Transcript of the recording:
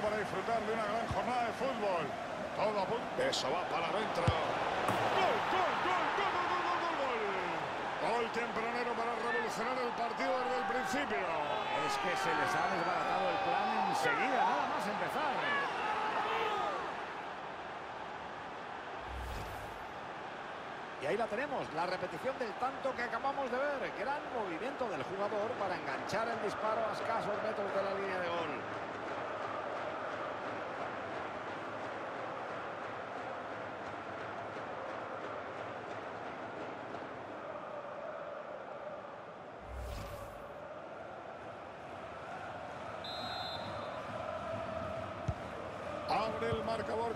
para disfrutar de una gran jornada de fútbol. Todo a punto. Eso va para adentro. ¡Gol, gol, gol, gol, gol, gol, gol, tempranero para revolucionar el partido desde el principio. Es que se les ha desbaratado el plan enseguida, nada más empezar. Y ahí la tenemos, la repetición del tanto que acabamos de ver. Gran movimiento del jugador para enganchar el disparo. Abre el marcador con